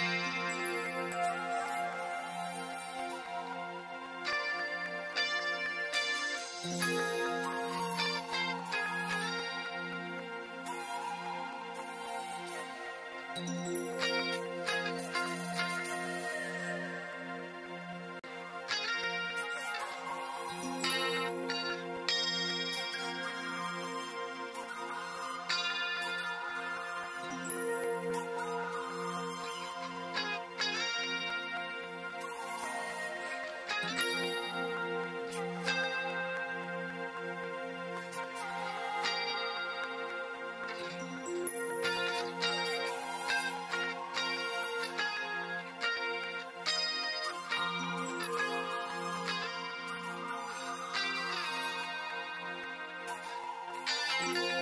Bye. Thank you.